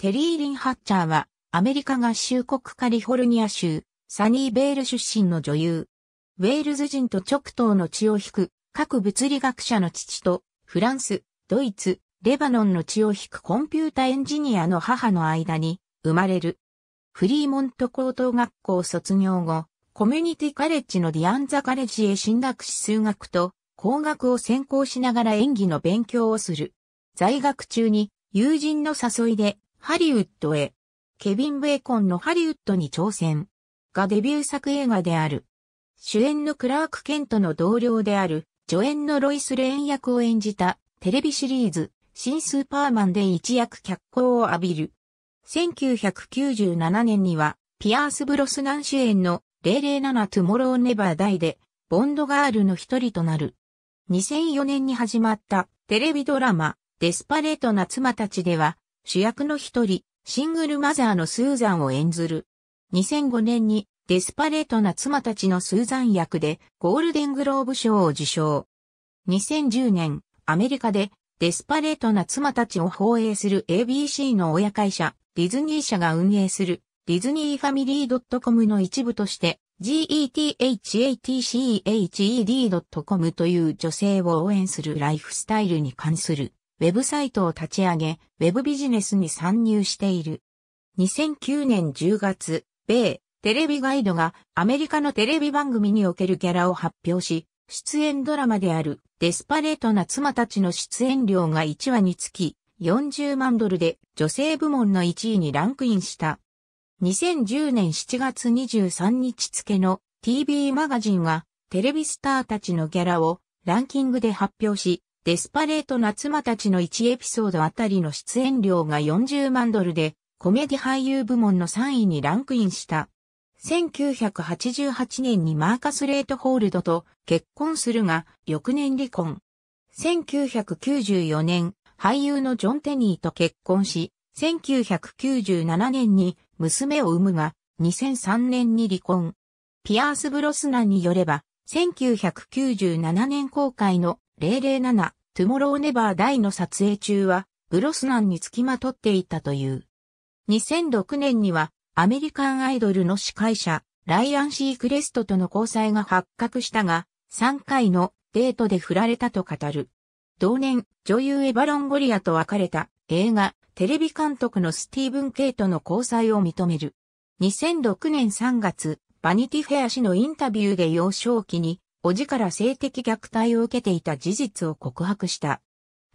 テリー・リン・ハッチャーは、アメリカ合衆国カリフォルニア州、サニーベール出身の女優。ウェールズ人とチョクトーの血を引く、核物理学者の父と、フランス、ドイツ、レバノンの血を引くコンピュータエンジニアの母の間に生まれる。フリーモント高等学校卒業後、コミュニティカレッジのディアンザカレッジへ進学し数学と工学を専攻しながら演技の勉強をする。在学中に友人の誘いでハリウッドへ、ケビン・ベーコンのハリウッドに挑戦。がデビュー作映画である。主演のクラーク・ケントの同僚である。助演のロイス・レーン役を演じた。テレビシリーズ。新スーパーマンで一躍脚光を浴びる。1997年にはピアース・ブロスナン主演の。007トゥモロー・ネバー・ダイでボンドガールの一人となる。2004年に始まった。テレビドラマ。デスパレートな妻たちでは主役の一人、シングルマザーのスーザンを演ずる。2005年にデスパレートな妻たちのスーザン役でゴールデングローブ賞を受賞。2010年、アメリカでデスパレートな妻たちを放映する ABC の親会社、ディズニー社が運営するディズニーファミリー .com の一部として gethatched.com という女性を応援するライフスタイルに関するウェブサイトを立ち上げ、ウェブビジネスに参入している。2009年10月、米テレビガイドがアメリカのテレビ番組におけるギャラを発表し、出演ドラマであるデスパレートな妻たちの出演料が1話につき40万ドルで女性部門の1位にランクインした。2010年7月23日付の TV マガジンがテレビスターたちのギャラをランキングで発表し、デスパレートな妻たちの1エピソードあたりの出演料が40万ドルで、コメディ俳優部門の3位にランクインした。1988年にマーカス・レートホールドと結婚するが、翌年離婚。1994年、俳優のジョン・テニーと結婚し、1997年に娘を産むが、2003年に離婚。ピアース・ブロスナンによれば、1997年公開の007トゥモローネバー大の撮影中は、ブロスナンにつきまとっていたという。2006年には、アメリカンアイドルの司会者、ライアン・シークレストとの交際が発覚したが、3回のデートで振られたと語る。同年、女優エバ・ロンゴリアと別れた映画、テレビ監督のスティーブン・ケイとの交際を認める。2006年3月、バニティフェア誌のインタビューで幼少期におじから性的虐待を受けていた事実を告白した。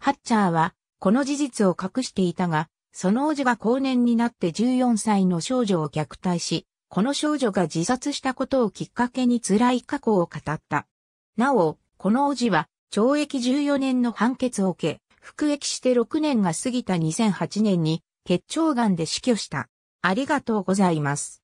ハッチャーは、この事実を隠していたが、そのおじが後年になって14歳の少女を虐待し、この少女が自殺したことをきっかけに辛い過去を語った。なお、このおじは、懲役14年の判決を受け、服役して6年が過ぎた2008年に、血腸癌で死去した。ありがとうございます。